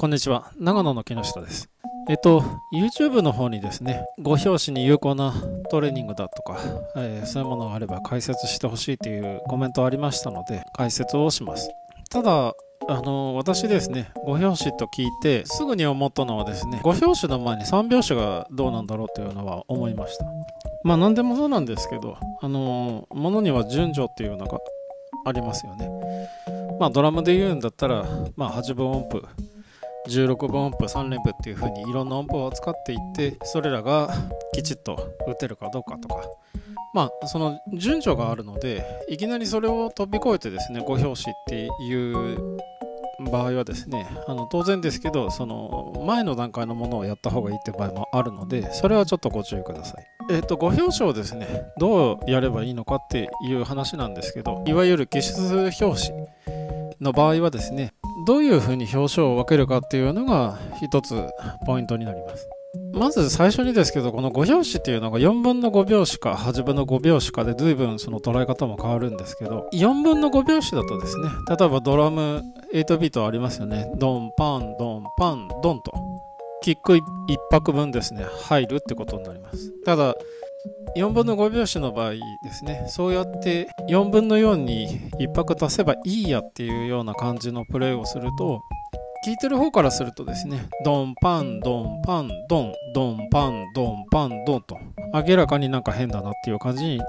こんにちは。長野の木下です。えっと、YouTube の方にですね、ご表紙に有効なトレーニングだとか、えー、そういうものがあれば解説してほしいというコメントありましたので、解説をします。ただ、あの私ですね、ご表紙と聞いて、すぐに思ったのはですね、ご表紙の前に3拍子がどうなんだろうというのは思いました。まあ何でもそうなんですけど、あのものには順序っていうのがありますよね。まあドラムで言うんだったら、まあ8分音符、16分音符3連符っていう風にいろんな音符を使っていってそれらがきちっと打てるかどうかとかまあその順序があるのでいきなりそれを飛び越えてですね5拍子っていう場合はですねあの当然ですけどその前の段階のものをやった方がいいって場合もあるのでそれはちょっとご注意ください。えっ、と5拍子をですねどうやればいいのかっていう話なんですけどいわゆる技術拍子の場合はですねどういうふうに表彰を分けるかっていうのが一つポイントになります。まず最初にですけど、この5拍子っていうのが4分の5拍子か8分の5拍子かで随分その捉え方も変わるんですけど、4分の5拍子だとですね、例えばドラム8ビートありますよね。ドン、パン、ドン、パン、ドンと。キック1拍分ですね、入るってことになります。ただ、4分の5拍子の場合ですね。そうやって4分の4に1拍足せばいいやっていうような感じのプレーをすると聞いてる方からするとですねドンパンドンパンドンドンパンドンパンドンと明らかになんか変だなっていう感じに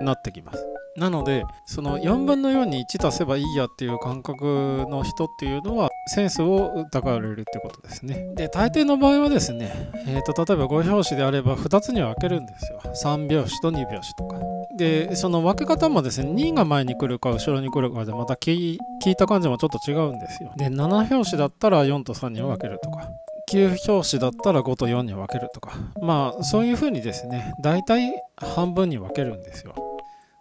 なってきます。なのでその4分の4に1足せばいいやっていう感覚の人っていうのはセンスを疑われるってことですね。で大抵の場合はですね、えーと、例えば5拍子であれば2つに分けるんですよ。3拍子と2拍子とか。でその分け方もですね2が前に来るか後ろに来るかでまた聞いた感じもちょっと違うんですよ。で7拍子だったら4と3に分けるとか。9拍子だったら5と4に分けるとか。まあそういう風にですね大体半分に分けるんですよ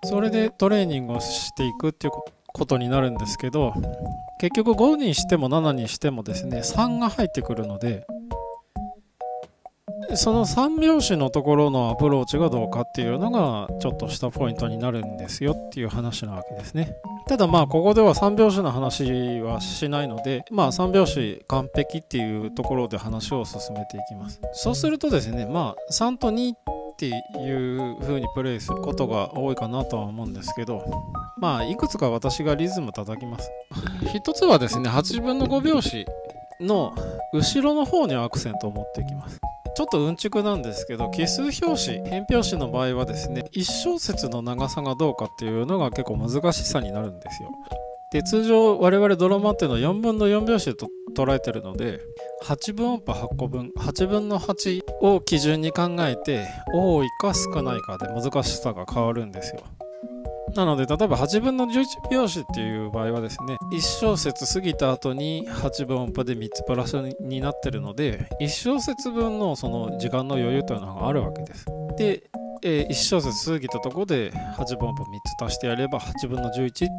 それでトレーニングをしていくっていうことになるんですけど結局5にしても7にしてもですね3が入ってくるのでその3拍子のところのアプローチがどうかっていうのがちょっとしたポイントになるんですよっていう話なわけですね。ただまあここでは3拍子の話はしないのでまあ3拍子完璧っていうところで話を進めていきます。そうするとですねまあ3と2っていう風にプレイすることが多いかなとは思うんですけどまあいくつか私がリズム叩きます。一つはですね8分の5拍子の後ろの方にアクセントを持っていきます。ちょっとうんちくなんですけど奇数拍子変拍子の場合はですね1小節の長さがどうかっていうのが結構難しさになるんですよ。で通常我々ドラマっていうのは4分の4拍子と捉えてるので8分音符8個分8分の8を基準に考えて多いか少ないかで難しさが変わるんですよなので例えば8分の11拍子っていう場合はですね1小節過ぎた後に8分音符で3つプラスになってるので1小節分のその時間の余裕というのがあるわけですで、えー、1小節過ぎたところで8分音符3つ足してやれば8分の11っ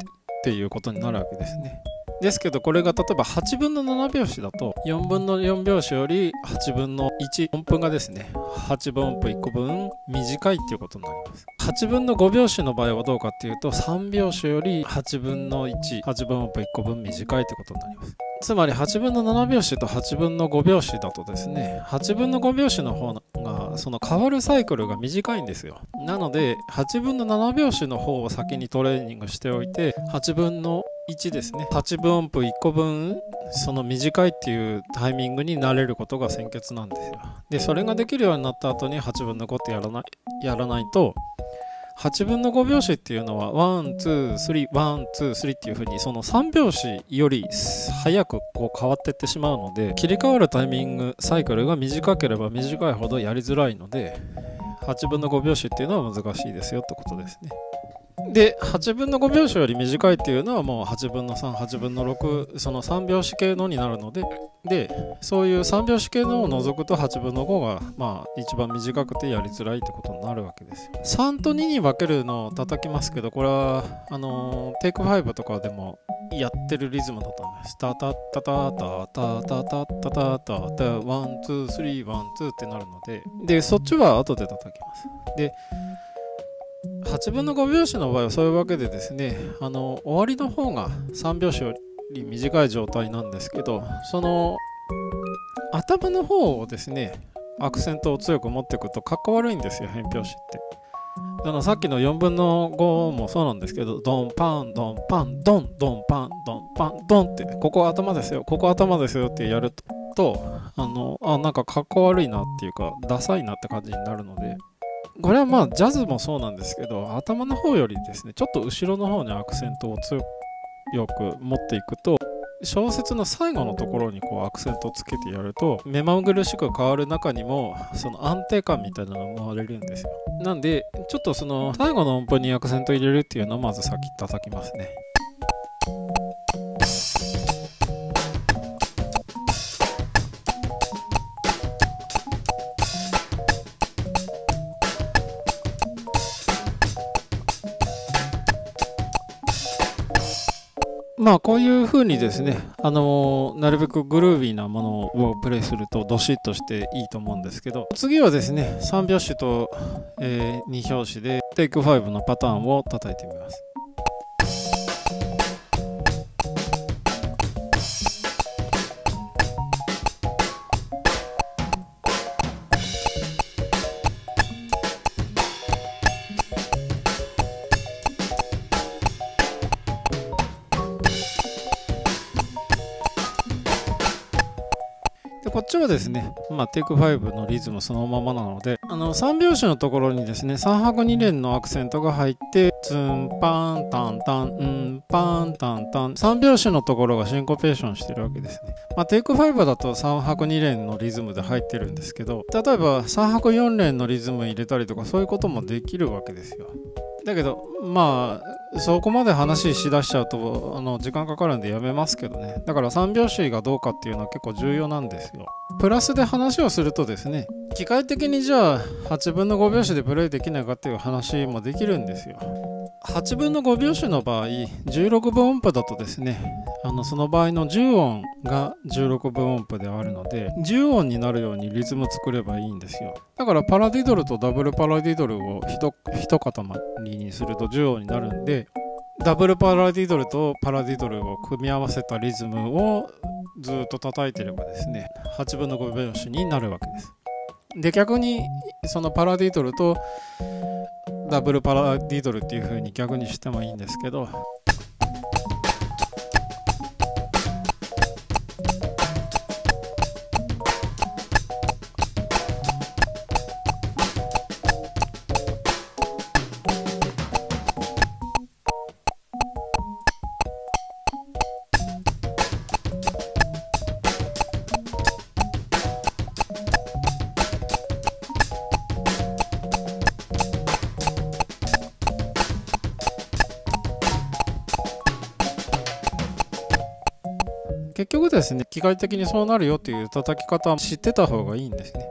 ていうことになるわけですね。ですけどこれが例えば8分の7拍子だと4分の4拍子より8分の1音符がですね8分音符1個分短いっていうことになります。8分の5拍子の場合はどうかっていうと3拍子より8分の18分音符1個分短いってことになります。つまり8分の7拍子と8分の5拍子だとですね8分の5拍子の方がその変わるサイクルが短いんですよ。なので8分の7拍子の方を先にトレーニングしておいて8分の1ですね。8分音符1個分その短いっていうタイミングになれることが先決なんですよ。でそれができるようになった後に8分の5ってやらないやらないと8分の5拍子っていうのは one two three one two three っていう風にその3拍子より早くこう変わっていってしまうので切り替わるタイミングサイクルが短ければ短いほどやりづらいので8分の5拍子っていうのは難しいですよってことですね。で8分の5拍子より短いっていうのはもう8分の38分の6その3拍子系のになるのででそういう3拍子系のを除くと8分の5がまあ一番短くてやりづらいってことになるわけですよ3と2に分けるのを叩きますけどこれはあの Take 5とかでもやってるリズムだと思います。タタタタタタタタタタタタ one two three one two ってなるのででそっちは後で叩きます。で8分の5拍子の場合はそういうわけでですねあの終わりの方が3拍子より短い状態なんですけどその頭の方をですねアクセントを強く持っていくとかっこ悪いんですよ変拍子って。あのさっきの4分の5もそうなんですけどドンパンドンパンドンドンパンドンパンドンってここ頭ですよここ頭ですよってやるとあのあなんかかっこ悪いなっていうかダサいなって感じになるので。これはまあジャズもそうなんですけど頭の方よりですねちょっと後ろの方にアクセントを強く持っていくと小説の最後のところにこうアクセントをつけてやると目まぐるしく変わる中にもその安定感みたいなのが生まれるんですよ。なんでちょっとその最後の音符にアクセント入れるっていうのをまず先叩きますね。まあこういう風にですね、あのー、なるべくグルービーなものをプレイするとどしっとしていいと思うんですけど次はですね3拍子と、えー、2拍子でテイク5のパターンを叩いてみます。ちはですね、まあ、テイク5のリズムそのままなので、あの3拍子のところにですね、3拍2連のアクセントが入って、ツンパンタンタン、ンパンタンタン、3拍子のところがシンコペーションしてるわけですね。まあ、テイク5だと3拍2連のリズムで入ってるんですけど、例えば3拍4連のリズム入れたりとか、そういうこともできるわけですよ。だけど、まあ、そこまで話しだしちゃうと、あの、時間かかるんでやめますけどね。だから3拍子がどうかっていうのは結構重要なんですよ。プラスで話をするとですね、機械的にじゃあ8分の5拍子でプレイできないかっていう話もできるんですよ。8分の5拍子の場合16分音符だとですねあのその場合の10音が16分音符であるので10音になるようにリズム作ればいいんですよだからパラディドルとダブルパラディドルを一塊にすると10音になるんでダブルパラディドルとパラディドルを組み合わせたリズムをずっと叩いてればですね8分の5拍子になるわけです。で逆にそのパラディドルとダブルパラディドルっていう風に逆にしてもいいんですけど結局ですね機械的にそうなるよっていう叩き方知ってた方がいいんですね。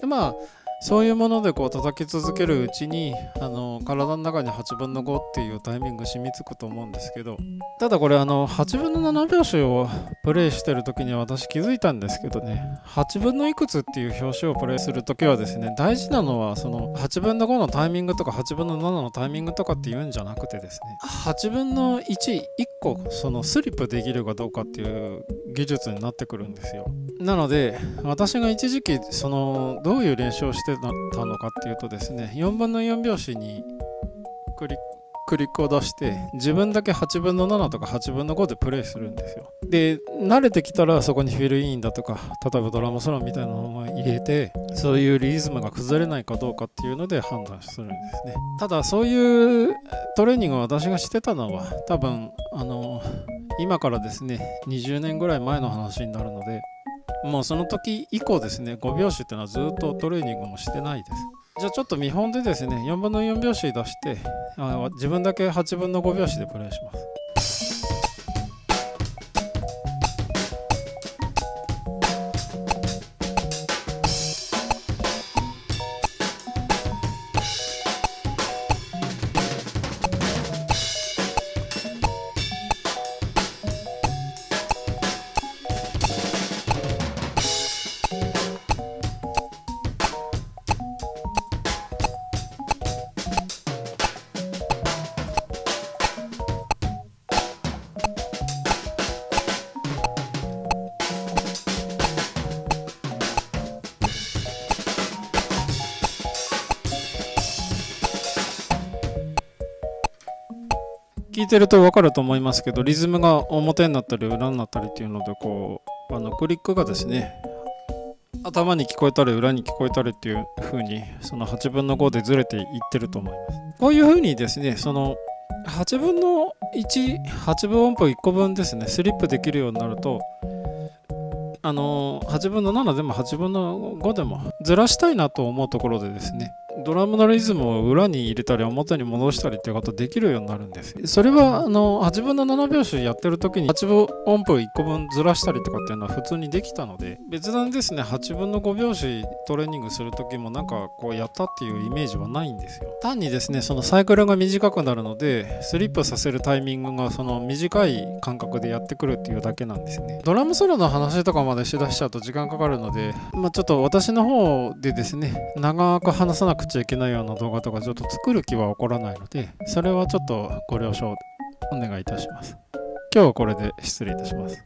でまあそういうものでこう叩き続けるうちにあの体の中に8分の5っていうタイミング染みつくと思うんですけどただこれあの8分の7拍子をプレイしてる時に私気づいたんですけどね8分のいくつっていう表紙をプレイする時はですね大事なのはその8分の5のタイミングとか8分の7のタイミングとかっていうんじゃなくてですね8分の11個そのスリップできるかどうかっていう技術になってくるんですよ。なので私が一時期そのどういう練習をしてたのかっていうとですね4分の4拍子にクリックリックを出して自分だけ8分の7とか8分の5でプレイするんですよ。で慣れてきたらそこにフィルインだとか例えばドラムソロみたいなのを入れてそういうリズムが崩れないかどうかっていうので判断するんですね。ただそういうトレーニングを私がしてたのは多分あの今からですね20年ぐらい前の話になるのでもうその時以降ですね5拍子っていうのはずっとトレーニングもしてないです。じゃあちょっと見本でですね4分の4拍子出してあ自分だけ8分の5拍子でプレイします。いてると分かると思いますけどリズムが表になったり裏になったりっていうのでこうあのクリックがですね頭に聞こえたり裏に聞こえたりっていう風にその8分の5でずれていってると思います。こういう風にですねその8分の18分音符1個分ですねスリップできるようになるとあの8分の7でも8分の5でもずらしたいなと思うところでですねドラムのリズムを裏に入れたり表に戻したりっていうことできるようになるんです。それはあの8分の7拍子やってる時に8分音符1個分ずらしたりとかっていうのは普通にできたので別段ですね8分の5拍子トレーニングする時もなんかこうやったっていうイメージはないんですよ。単にですねそのサイクルが短くなるのでスリップさせるタイミングがその短い間隔でやってくるっていうだけなんですね。ドラムソロの話とかまでしだしちゃうと時間かかるのでまあちょっと私の方でですね長く話さなくちゃちゃいけないような動画とかちょっと作る気は起こらないのでそれはちょっとご了承お願いいたします。今日はこれで失礼いたします。